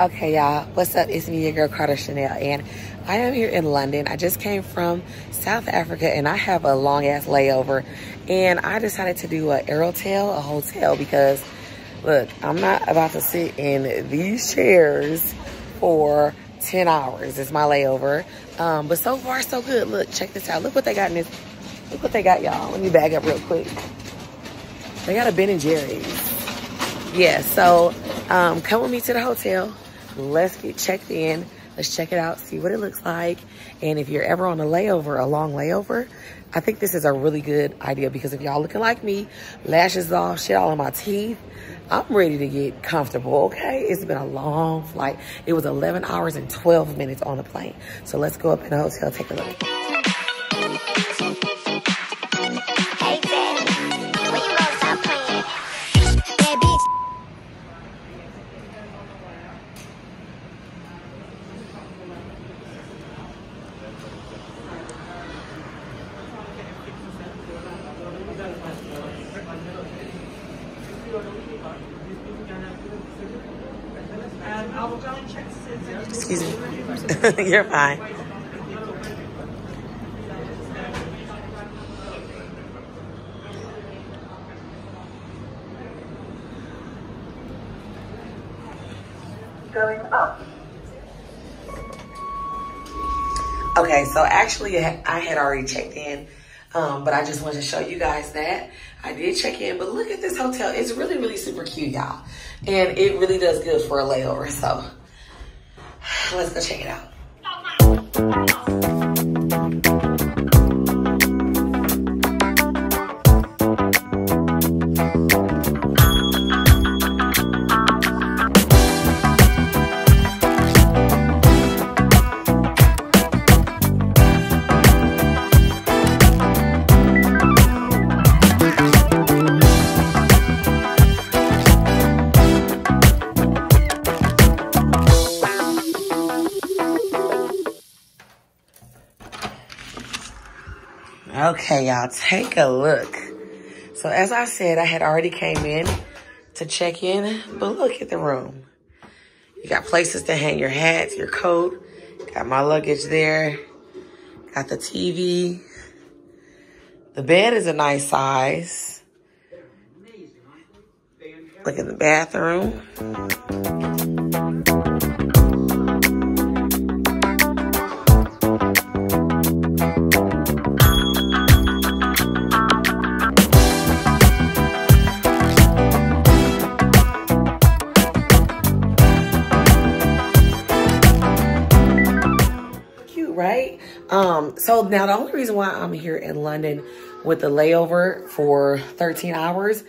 Okay, y'all. What's up? It's me, your girl Karter Chanelle, and I am here in London. I just came from South Africa, and I have a long ass layover, and I decided to do a Aerotel, a hotel, because look, I'm not about to sit in these chairs for 10 hours. It's my layover, um, but so far so good. Look, check this out. Look what they got in this. Look what they got, y'all. Let me bag up real quick. They got a Ben and Jerry's. Yeah, so um, come with me to the hotel let's get checked in. Let's check it out, see what it looks like. And if you're ever on a layover, a long layover, I think this is a really good idea because if y'all looking like me, lashes off, shit all on my teeth, I'm ready to get comfortable, okay? It's been a long flight. It was 11 hours and 12 minutes on the plane. So let's go up in the hotel, take a look. Excuse me. You're fine. Going up. Okay, so actually I had already checked in, um, but I just wanted to show you guys that. I did check in, but look at this hotel. It's really, really super cute, y'all. And it really does good for a layover, so let's go check it out. Okay, y'all, take a look. So as I said, I had already came in to check in, but look at the room. You got places to hang your hats, your coat. Got my luggage there. Got the TV. The bed is a nice size. Look at the bathroom. Now the only reason why I'm here in London with the layover for 13 hours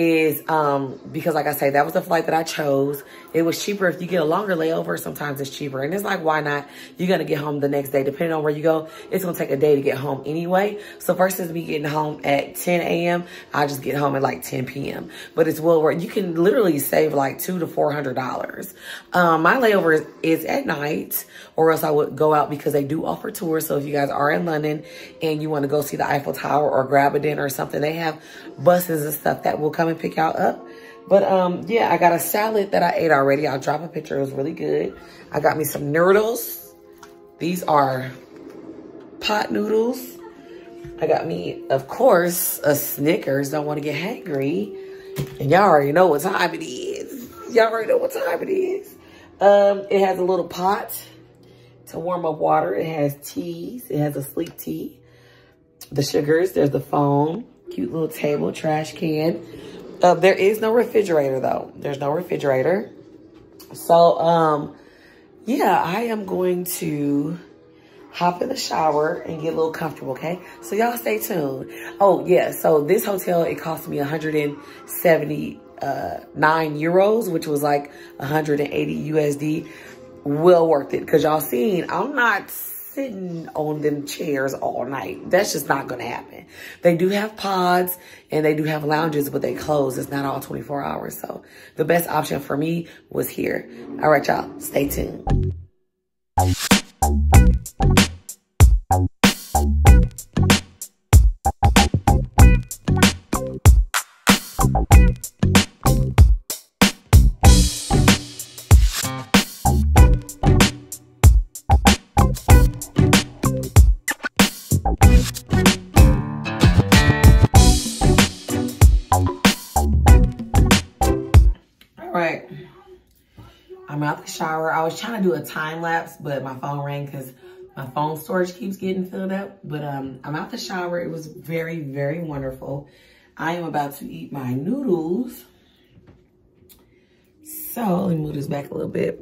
is um, because, like I say, that was the flight that I chose. It was cheaper if you get a longer layover. Sometimes it's cheaper. And it's like, why not? You're going to get home the next day. Depending on where you go, it's going to take a day to get home anyway. So versus me getting home at 10 a.m., I just get home at like 10 p.m. But it's well worth You can literally save like two to $400. Um, my layover is, is at night or else I would go out because they do offer tours. So if you guys are in London and you want to go see the Eiffel Tower or grab a dinner or something, they have buses and stuff that will come and pick y'all up. But um, yeah, I got a salad that I ate already. I'll drop a picture. It was really good. I got me some noodles. These are pot noodles. I got me, of course, a Snickers. Don't want to get hangry. And y'all already know what time it is. Y'all already know what time it is. Um, it has a little pot to warm up water. It has teas. It has a sleep tea. The sugars. There's the foam. Cute little table, trash can. Uh, there is no refrigerator though. There's no refrigerator. So, um, yeah, I am going to hop in the shower and get a little comfortable, okay? So y'all stay tuned. Oh, yeah, so this hotel, it cost me 179 uh, euros, which was like 180 USD. Well worth it, because y'all seen, I'm not sitting on them chairs all night. That's just not going to happen. They do have pods and they do have lounges, but they close. It's not all 24 hours. So the best option for me was here. All right, y'all, stay tuned. I'm out the shower. I was trying to do a time lapse, but my phone rang because my phone storage keeps getting filled up. But um, I'm out the shower. It was very, very wonderful. I am about to eat my noodles. So let me move this back a little bit.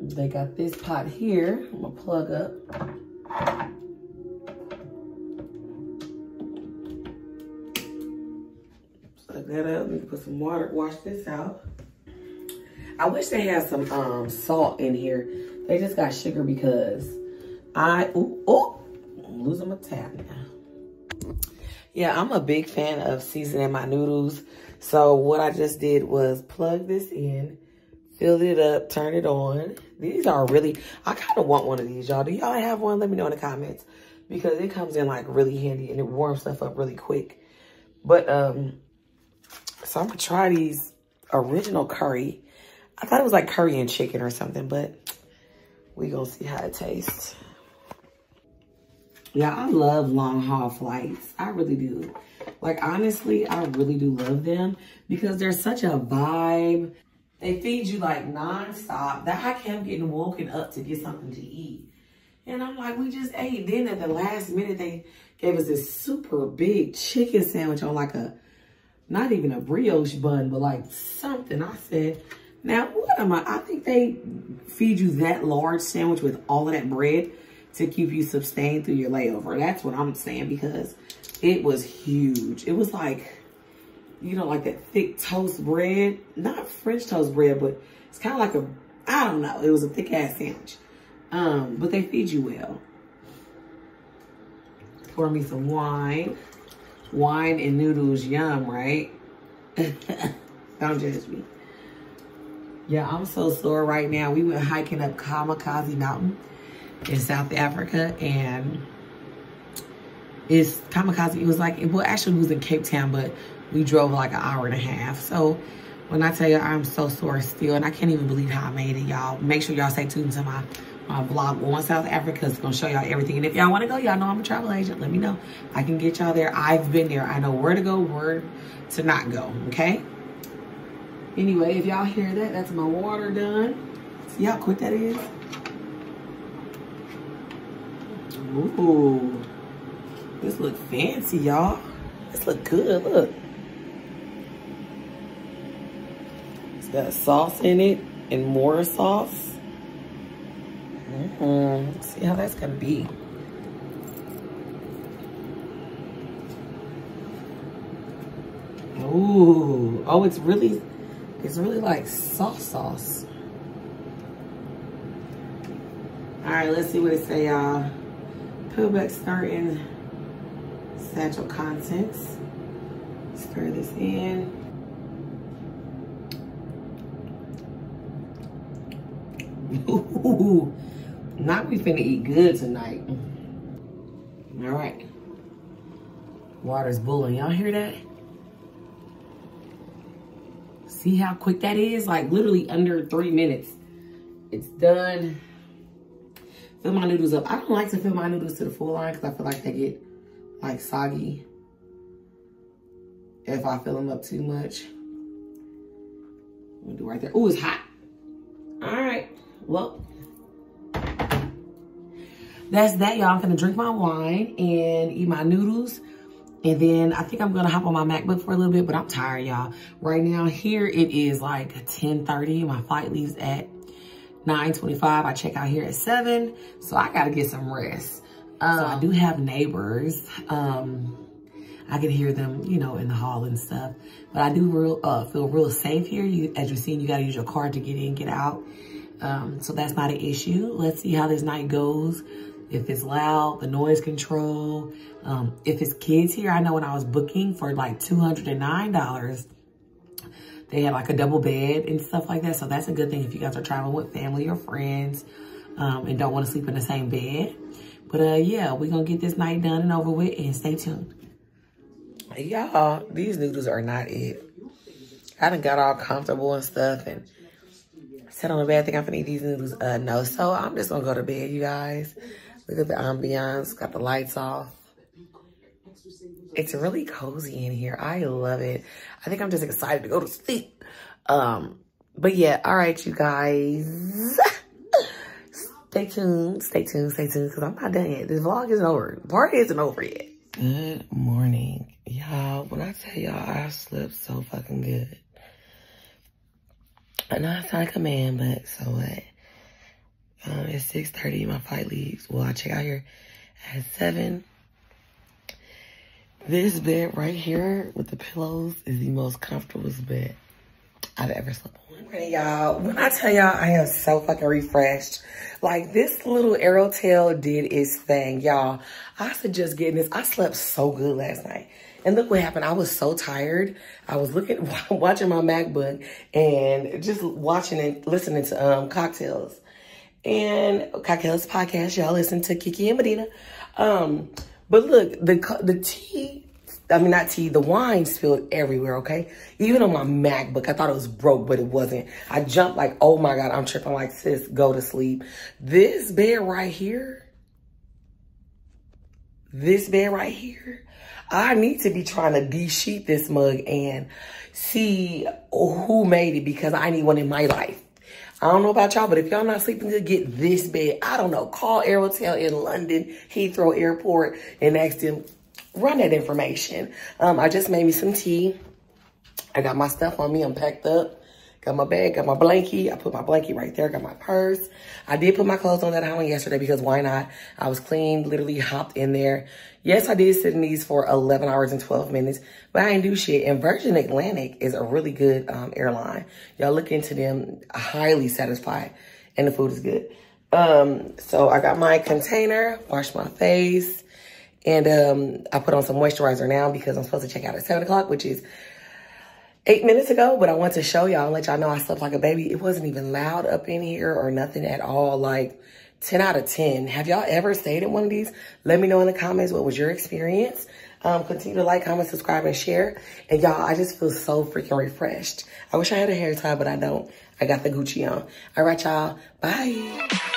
They got this pot here. I'm gonna plug up. That up. Let me put some water, wash this out. I wish they had some um, salt in here. They just got sugar because I, ooh, oh, I'm losing my tap now. Yeah, I'm a big fan of seasoning my noodles. So what I just did was plug this in, fill it up, turn it on. These are really, I kind of want one of these, y'all. Do y'all have one? Let me know in the comments. Because it comes in like really handy and it warms stuff up really quick. But, um, so I'm going to try these original curry. I thought it was like curry and chicken or something, but we going to see how it tastes. Yeah, I love long haul flights. I really do. Like, honestly, I really do love them because they're such a vibe. They feed you like nonstop. That I kept getting woken up to get something to eat. And I'm like, we just ate. Then at the last minute, they gave us this super big chicken sandwich on like a, not even a brioche bun, but like something. I said, now what am I? I think they feed you that large sandwich with all of that bread to keep you sustained through your layover. That's what I'm saying because it was huge. It was like you know, like that thick toast bread. Not French toast bread, but it's kind of like a, I don't know. It was a thick ass sandwich. Um, but they feed you well. Pour me some wine. Wine and noodles, yum, right? don't judge me. Yeah, I'm so sore right now. We went hiking up Kamikaze Mountain in South Africa and it's Kamikaze. It was like, well, actually it was in Cape Town, but we drove like an hour and a half. So when I tell you I'm so sore still, and I can't even believe how I made it, y'all. Make sure y'all stay tuned to my, my vlog on South Africa. It's going to show y'all everything. And if y'all want to go, y'all know I'm a travel agent. Let me know. I can get y'all there. I've been there. I know where to go, where to not go, okay? Anyway, if y'all hear that, that's my water done. See how quick that is? Ooh. This look fancy, y'all. This look good, look. It's got sauce in it and more sauce. See how that's gonna be. Ooh, oh, it's really, it's really like sauce sauce. All right, let's see what it say, y'all. Put back starting satchel contents. Stir this in. Ooh, now we finna eat good tonight. Mm-hmm. All right. Water's boiling. Y'all hear that? See how quick that is? Like literally under three minutes. It's done. Fill my noodles up. I don't like to fill my noodles to the full line because I feel like they get like soggy if I fill them up too much. I'm gonna do right there. Oh, it's hot. All right well, that's that, y'all. I'm gonna drink my wine and eat my noodles. And then I think I'm gonna hop on my MacBook for a little bit, but I'm tired, y'all. Right now, here it is like 10.30. My flight leaves at 9.25. I check out here at 7, so I gotta get some rest. Um, so I do have neighbors. Um, I can hear them, you know, in the hall and stuff. But I do real uh, feel real safe here. You, as you're seeing, you gotta use your card to get in, get out. Um, so that's not an issue. Let's see how this night goes. If it's loud, the noise control. Um, if it's kids here, I know when I was booking for like $209, they had like a double bed and stuff like that. So that's a good thing if you guys are traveling with family or friends um, and don't want to sleep in the same bed. But uh, yeah, we're going to get this night done and over with and stay tuned. Y'all, these noodles are not it. I done got all comfortable and stuff and Sat on the bed, I think I'm gonna eat these noodles. Uh, no, so I'm just gonna go to bed, you guys. Look at the ambiance, got the lights off. It's really cozy in here. I love it. I think I'm just excited to go to sleep. Um, but yeah, all right, you guys. Stay tuned, stay tuned, stay tuned, because I'm not done yet. This vlog isn't over. The party isn't over yet. Good morning. Y'all, when I tell y'all I slept so fucking good. I know I sound like a man, but so what? Um, it's 6.30, my flight leaves. Well, I check out here at 7. This bed right here with the pillows is the most comfortable bed I've ever slept on. Y'all. When I tell y'all I am so fucking refreshed. Like this little Aerotel did its thing, y'all. I suggest getting this. I slept so good last night. And look what happened. I was so tired. I was looking, watching my MacBook and just watching and listening to um, cocktails and cocktails podcast. Y'all listen to Kiki and Medina. Um, but look, the the tea, I mean not tea, the wine spilled everywhere. Okay, even on my MacBook, I thought it was broke, but it wasn't. I jumped like, oh my god, I'm tripping. Like sis, go to sleep. This bed right here, this bed right here I need to be trying to de-sheet this mug and see who made it because I need one in my life. I don't know about y'all, but if y'all not sleeping good, get this bed. I don't know. Call Aerotel in London, Heathrow Airport, and ask them, run that information. Um, I just made me some tea. I got my stuff on me. I'm packed up. Got my bag, got my blankie. I put my blankie right there, got my purse. I did put my clothes on that island yesterday because why not? I was clean, literally hopped in there. Yes, I did sit in these for 11 hours and 12 minutes, but I didn't do shit. And Virgin Atlantic is a really good um, airline. Y'all look into them, highly satisfied, and the food is good. Um, so I got my container, washed my face, and um, I put on some moisturizer now because I'm supposed to check out at 7 o'clock, which is eight minutes ago, but I want to show y'all and let y'all know I slept like a baby. It wasn't even loud up in here or nothing at all. Like 10 out of 10. Have y'all ever stayed in one of these? Let me know in the comments what was your experience. Um, continue to like, comment, subscribe, and share. And y'all, I just feel so freaking refreshed. I wish I had a hair tie, but I don't. I got the Gucci on. All right, y'all. Bye.